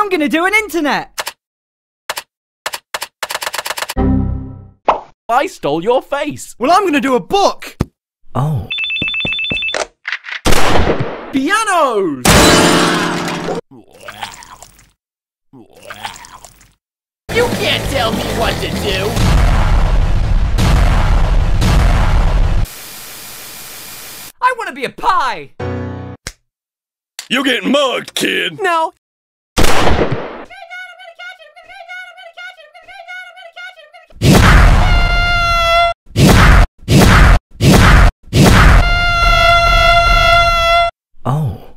I'm gonna do an internet. I stole your face. Well, I'm gonna do a book. Oh. Pianos. You can't tell me what to do! I want to be a pie. You're getting mugged, kid. No, Oh.